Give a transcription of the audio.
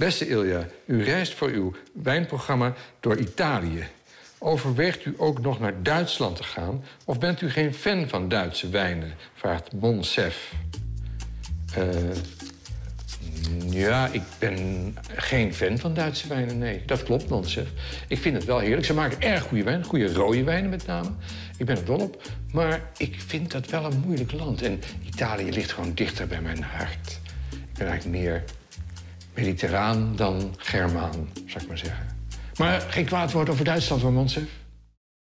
Beste Ilja, u reist voor uw wijnprogramma door Italië. Overweegt u ook nog naar Duitsland te gaan? Of bent u geen fan van Duitse wijnen? Vraagt Monsef. Eh, ja, ik ben geen fan van Duitse wijnen, nee. Dat klopt, Monsef. Ik vind het wel heerlijk. Ze maken erg goede wijn, goede rode wijnen met name. Ik ben er dol op. Maar ik vind dat wel een moeilijk land. En Italië ligt gewoon dichter bij mijn hart. Ik ben eigenlijk meer mediterraan dan Germaan, zou ik maar zeggen. Maar geen kwaad woord over Duitsland, hoor, Monsef.